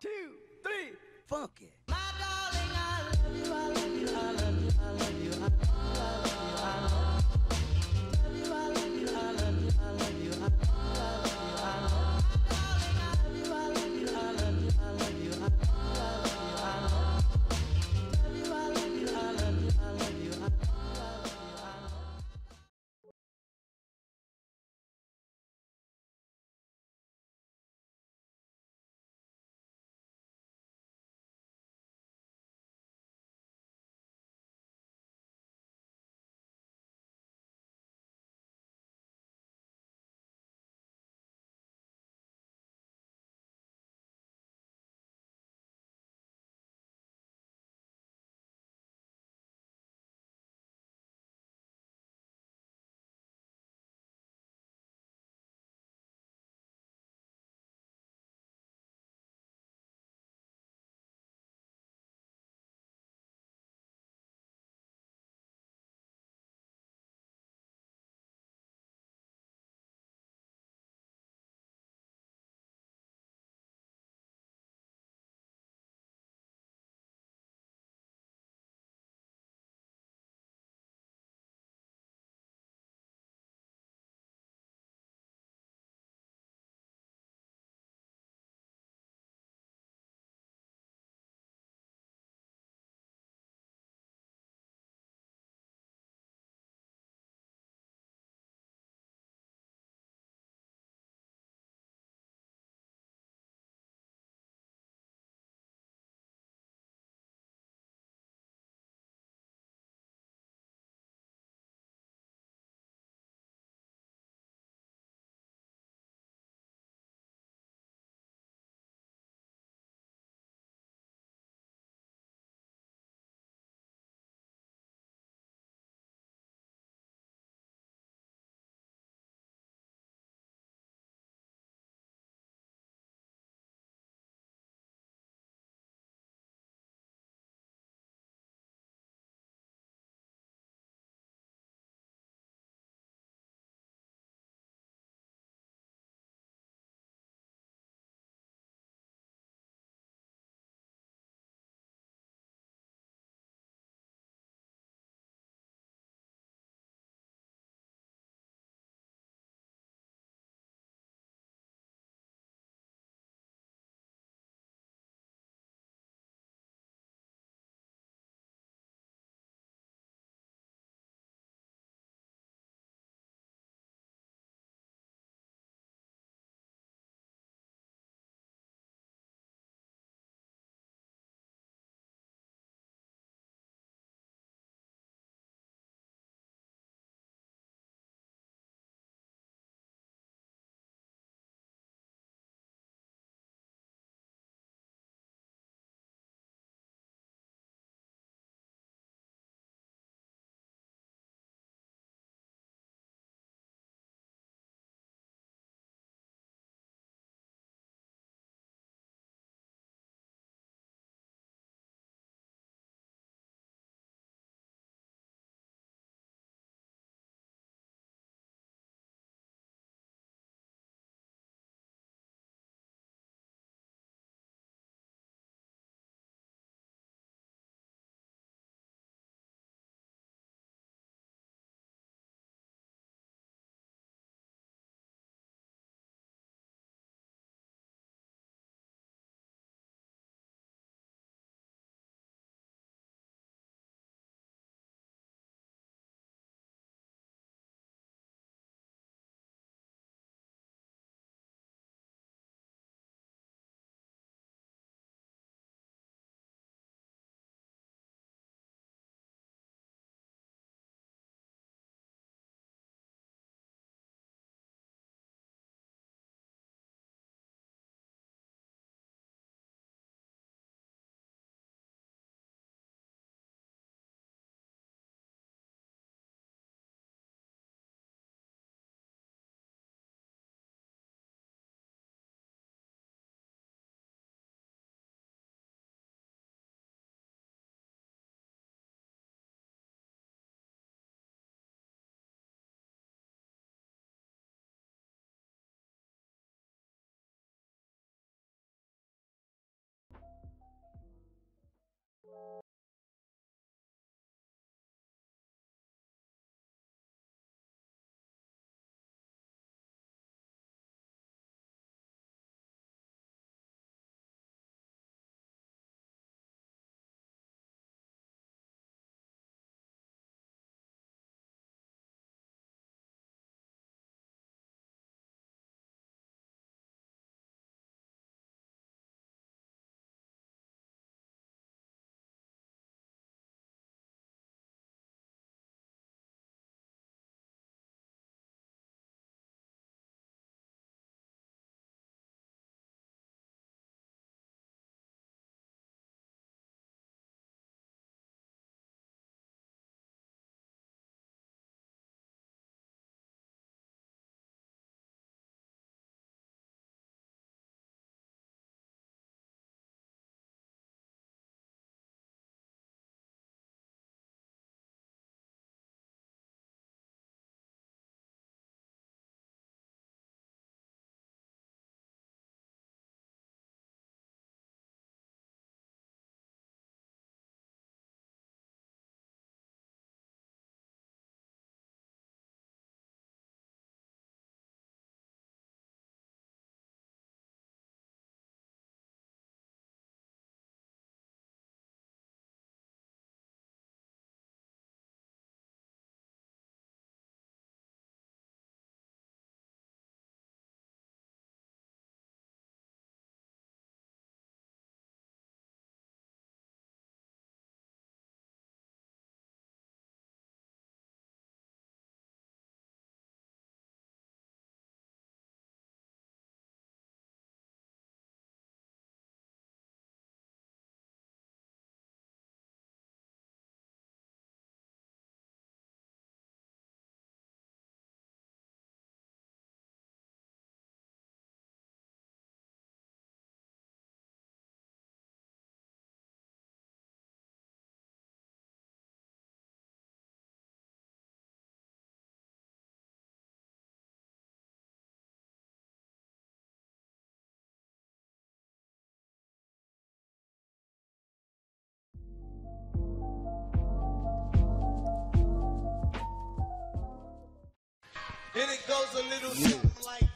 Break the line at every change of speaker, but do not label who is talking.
two, three, funky.
My darling, I love you, I love you, I love you, I love you, I love you,
And it goes a little something like